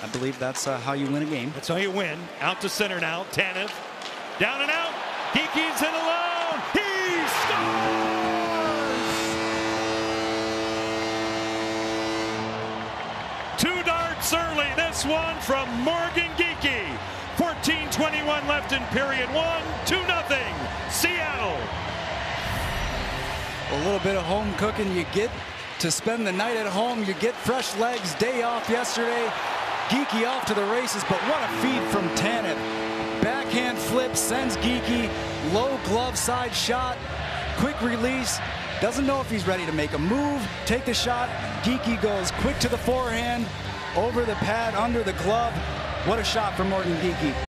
I believe that's uh, how you win a game. That's how you win. Out to center now. Tanev. Down and out. Geekie's in alone. He scores! Two darts early. This one from Morgan Geekie. 14-21 left in period one. Two nothing. Seattle. A little bit of home cooking. You get to spend the night at home. You get fresh legs. Day off yesterday. Geekie off to the races, but what a feed from Tanev. Backhand flip sends Geekie. Low glove side shot. Quick release. Doesn't know if he's ready to make a move, take the shot. Geekie goes quick to the forehand, over the pad, under the glove. What a shot from Morgan Geekie.